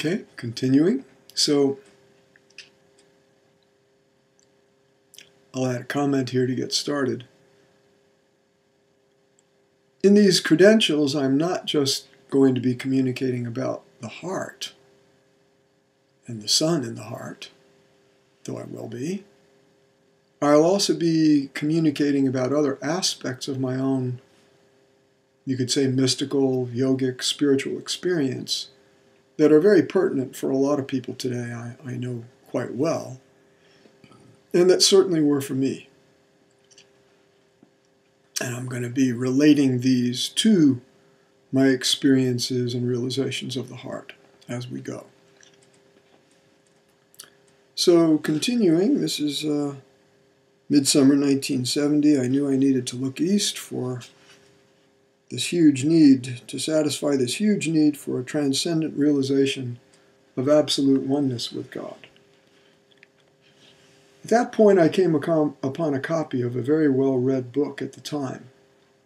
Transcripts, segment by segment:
Okay, continuing. So I'll add a comment here to get started. In these credentials, I'm not just going to be communicating about the heart and the sun in the heart, though I will be. I'll also be communicating about other aspects of my own, you could say, mystical, yogic, spiritual experience that are very pertinent for a lot of people today, I, I know quite well, and that certainly were for me. And I'm going to be relating these to my experiences and realizations of the heart as we go. So, continuing, this is uh, midsummer 1970. I knew I needed to look east for this huge need, to satisfy this huge need for a transcendent realization of absolute oneness with God. At that point, I came upon a copy of a very well read book at the time,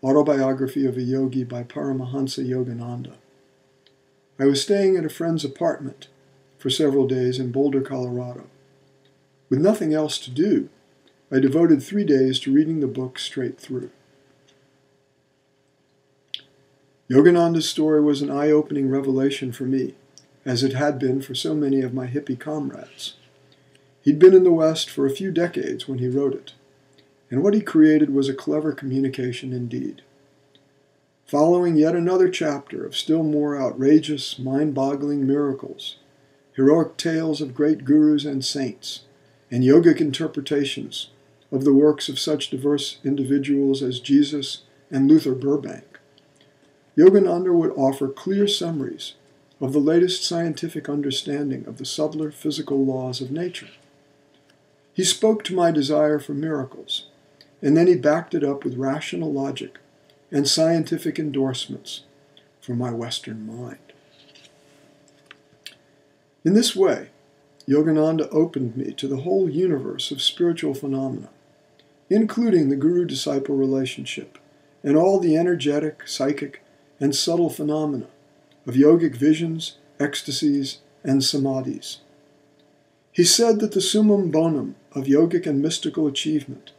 Autobiography of a Yogi by Paramahansa Yogananda. I was staying at a friend's apartment for several days in Boulder, Colorado. With nothing else to do, I devoted three days to reading the book straight through. Yogananda's story was an eye opening revelation for me, as it had been for so many of my hippie comrades. He'd been in the West for a few decades when he wrote it, and what he created was a clever communication indeed. Following yet another chapter of still more outrageous, mind boggling miracles, heroic tales of great gurus and saints, and yogic interpretations of the works of such diverse individuals as Jesus and Luther Burbank, Yogananda would offer clear summaries of the latest scientific understanding of the subtler physical laws of nature. He spoke to my desire for miracles, and then he backed it up with rational logic and scientific endorsements for my Western mind. In this way, Yogananda opened me to the whole universe of spiritual phenomena, including the guru disciple relationship and all the energetic, psychic, and subtle phenomena of yogic visions, ecstasies, and samadhis. He said that the summum bonum of yogic and mystical achievement,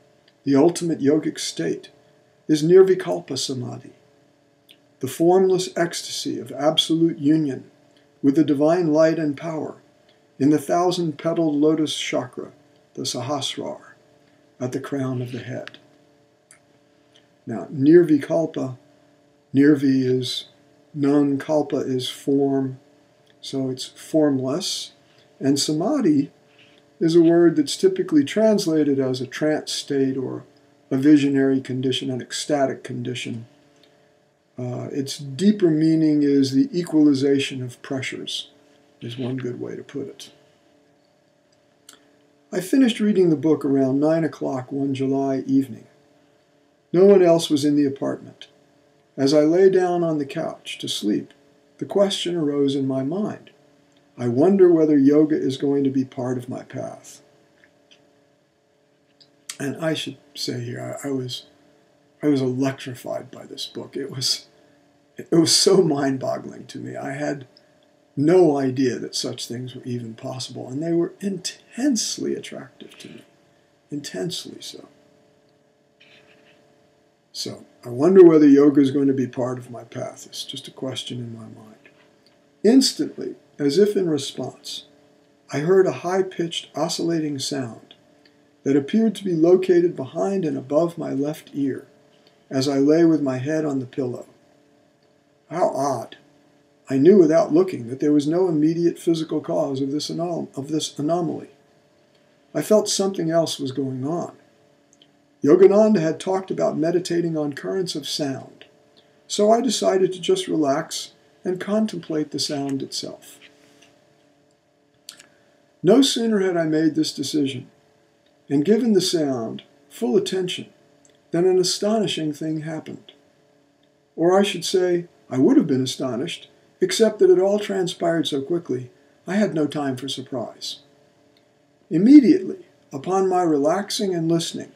the ultimate yogic state, is nirvikalpa samadhi, the formless ecstasy of absolute union with the divine light and power in the thousand petaled lotus chakra, the sahasrara, at the crown of the head. Now, nirvikalpa Nirvi is non kalpa is form, so it's formless. And samadhi is a word that's typically translated as a trance state or a visionary condition, an ecstatic condition. Uh, its deeper meaning is the equalization of pressures, is one good way to put it. I finished reading the book around 9 o'clock one July evening. No one else was in the apartment. As I lay down on the couch to sleep, the question arose in my mind I wonder whether yoga is going to be part of my path. And I should say here, I, I was, I was electrified by this book. It was, it was so mind-boggling to me. I had no idea that such things were even possible, and they were intensely attractive to me, intensely so. So I wonder whether yoga is going to be part of my path. It's just a question in my mind. Instantly, as if in response, I heard a high pitched oscillating sound that appeared to be located behind and above my left ear as I lay with my head on the pillow. How odd! I knew without looking that there was no immediate physical cause of this, anom- of this anomaly. I felt something else was going on. Yogananda had talked about meditating on currents of sound, so I decided to just relax and contemplate the sound itself. No sooner had I made this decision and given the sound full attention than an astonishing thing happened. Or I should say, I would have been astonished, except that it all transpired so quickly I had no time for surprise. Immediately, upon my relaxing and listening,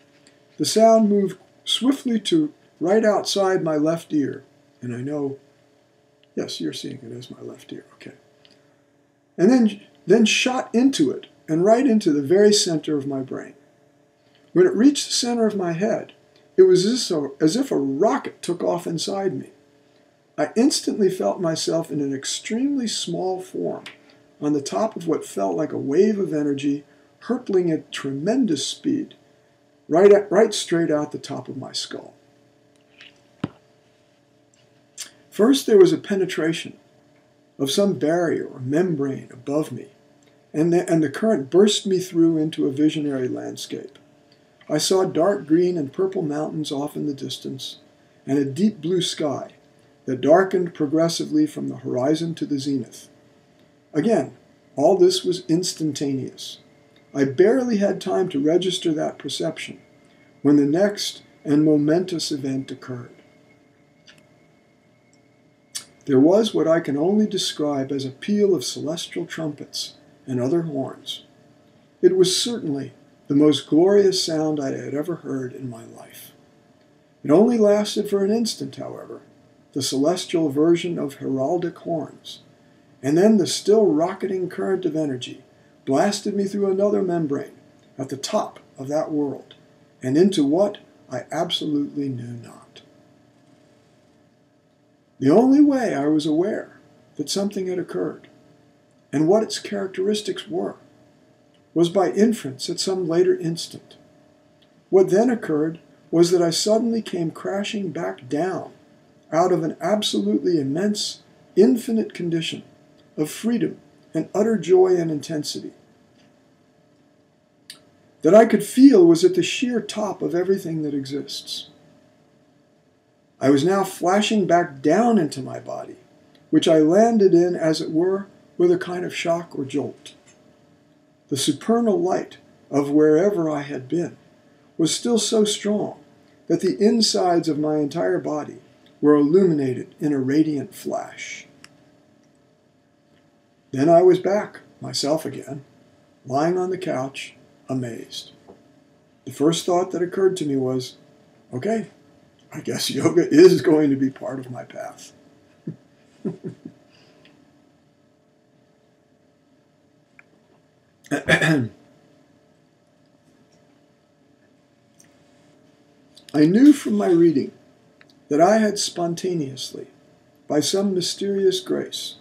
the sound moved swiftly to right outside my left ear, and I know, yes, you're seeing it as my left ear, okay. and then, then shot into it and right into the very center of my brain. When it reached the center of my head, it was as, as if a rocket took off inside me. I instantly felt myself in an extremely small form on the top of what felt like a wave of energy hurtling at tremendous speed, right, at, right straight out the top of my skull. First, there was a penetration of some barrier or membrane above me, and the, and the current burst me through into a visionary landscape. I saw dark green and purple mountains off in the distance, and a deep blue sky that darkened progressively from the horizon to the zenith. Again, all this was instantaneous. I barely had time to register that perception when the next and momentous event occurred. There was what I can only describe as a peal of celestial trumpets and other horns. It was certainly the most glorious sound I had ever heard in my life. It only lasted for an instant, however, the celestial version of heraldic horns, and then the still rocketing current of energy blasted me through another membrane at the top of that world, and into what I absolutely knew not. The only way I was aware that something had occurred, and what its characteristics were, was by inference at some later instant. What then occurred was that I suddenly came crashing back down out of an absolutely immense, infinite condition of freedom and utter joy and intensity. That I could feel was at the sheer top of everything that exists. I was now flashing back down into my body, which I landed in, as it were, with a kind of shock or jolt. The supernal light of wherever I had been was still so strong that the insides of my entire body were illuminated in a radiant flash. Then I was back, myself again, lying on the couch, amazed. The first thought that occurred to me was, okay, I guess yoga is going to be part of my path. I knew from my reading that I had spontaneously, by some mysterious grace,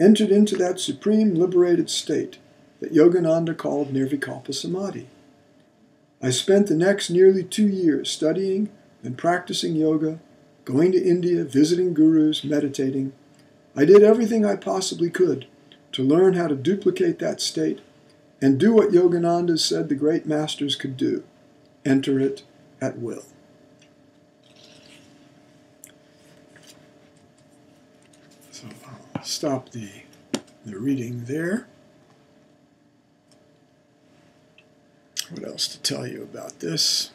entered into that supreme liberated state that Yogananda called Nirvikalpa Samadhi. I spent the next nearly two years studying and practicing yoga, going to India, visiting gurus, meditating. I did everything I possibly could to learn how to duplicate that state and do what Yogananda said the great masters could do enter it at will. So I'll stop the, the reading there. What else to tell you about this?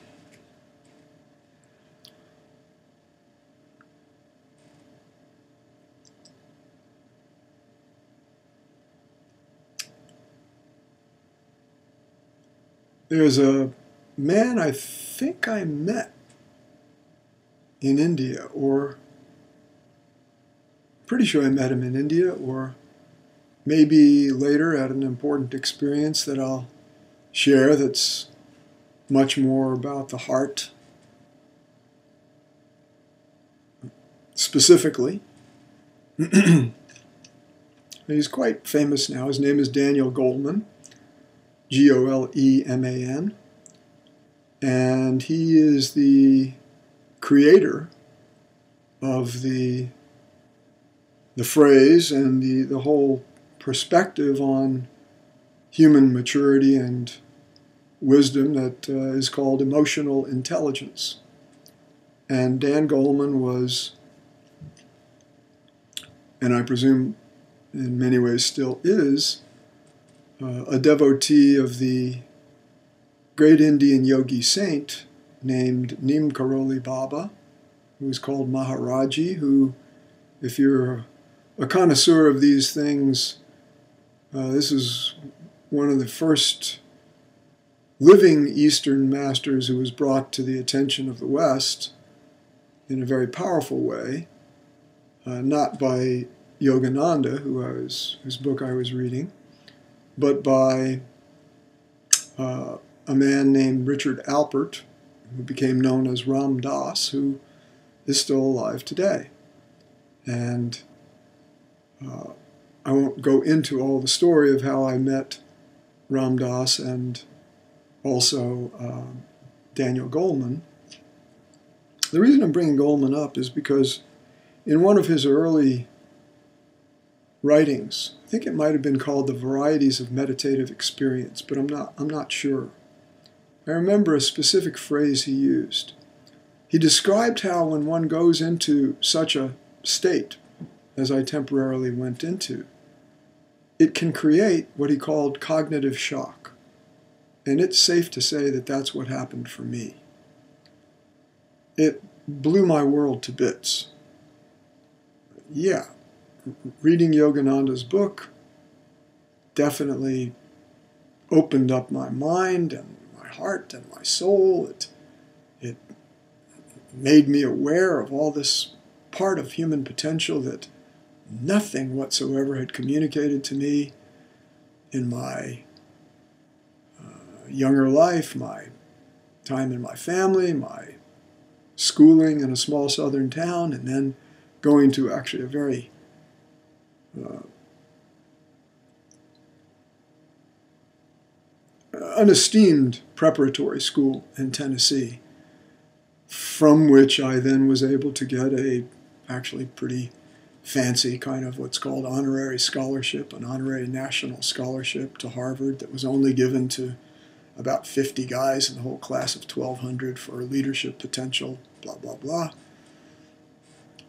There's a man I think I met in India, or pretty sure I met him in India, or maybe later at an important experience that I'll share that's much more about the heart. Specifically, he's quite famous now. His name is Daniel Goleman, G O L E M A N. And he is the creator of the, the phrase and the, the whole perspective on human maturity and wisdom that uh, is called emotional intelligence. And Dan Goleman was, and I presume in many ways still is, uh, a devotee of the great Indian yogi saint named Neem Karoli Baba, who is called Maharaji, who, if you're a connoisseur of these things, uh, this is one of the first living Eastern masters who was brought to the attention of the West in a very powerful way, uh, not by Yogananda, who I was, whose book I was reading, but by uh, a man named Richard Alpert, who became known as Ram Dass, who is still alive today. And uh, I won't go into all the story of how I met Ram Dass and also uh, Daniel Goleman. The reason I'm bringing Goleman up is because in one of his early writings, I think it might have been called The Varieties of Meditative Experience, but I'm not, I'm not sure. I remember a specific phrase he used. He described how when one goes into such a state, as I temporarily went into, it can create what he called cognitive shock. And it's safe to say that that's what happened for me. It blew my world to bits. Yeah, reading Yogananda's book definitely opened up my mind and my heart and my soul. It, it made me aware of all this part of human potential that nothing whatsoever had communicated to me in my uh, younger life, my time in my family, my schooling in a small southern town, and then going to actually a very uh, unesteemed preparatory school in Tennessee, from which I then was able to get a actually pretty fancy kind of what's called honorary scholarship, an honorary national scholarship to Harvard that was only given to about 50 guys in the whole class of 1,200 for leadership potential, blah, blah, blah.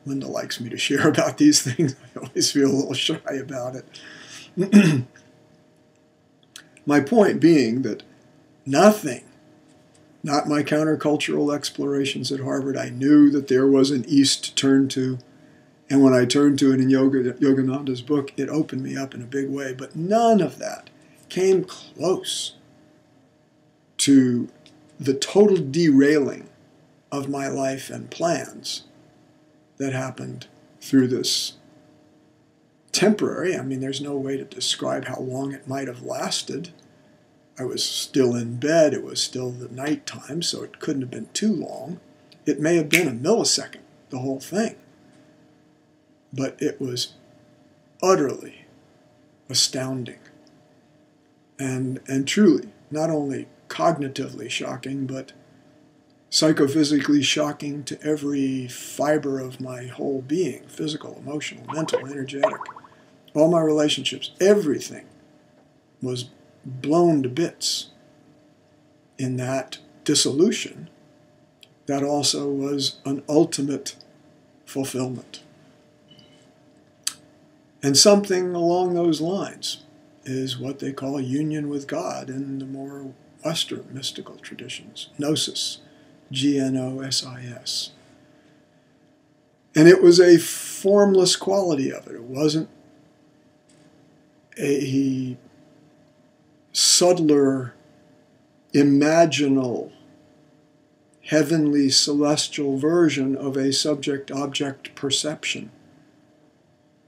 Linda likes me to share about these things. I always feel a little shy about it. my point being that nothing, not my countercultural explorations at Harvard, I knew that there was an East to turn to and when I turned to it in Yoga, Yogananda's book, it opened me up in a big way. But none of that came close to the total derailing of my life and plans that happened through this temporary. I mean, there's no way to describe how long it might have lasted. I was still in bed. It was still the night time, so it couldn't have been too long. It may have been a millisecond, the whole thing but it was utterly astounding and, and truly not only cognitively shocking, but psychophysically shocking to every fiber of my whole being physical, emotional, mental, energetic. All my relationships, everything was blown to bits in that dissolution that also was an ultimate fulfillment. And something along those lines is what they call union with God in the more Western mystical traditions, gnosis, G N O S I S. And it was a formless quality of it. It wasn't a subtler, imaginal, heavenly, celestial version of a subject object perception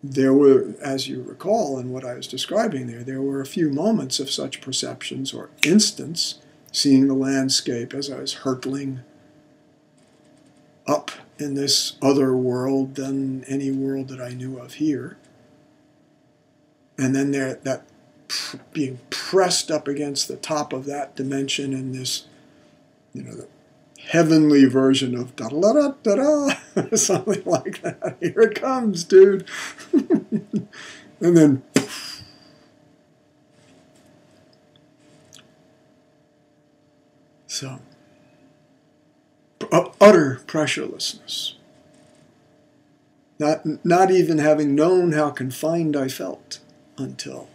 there were, as you recall in what I was describing there, there were a few moments of such perceptions or instants, seeing the landscape as I was hurtling up in this other world than any world that I knew of here. And then there, that being pressed up against the top of that dimension in this, you know, the heavenly version of da da da da da, something like that. Here it comes, dude. and then. So, utter pressurelessness. Not, not even having known how confined I felt until.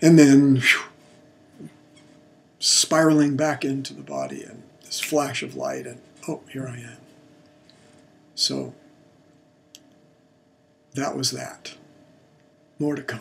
And then. Whew, spiraling back into the body and this flash of light, and oh, here I am. So that was that. More to come.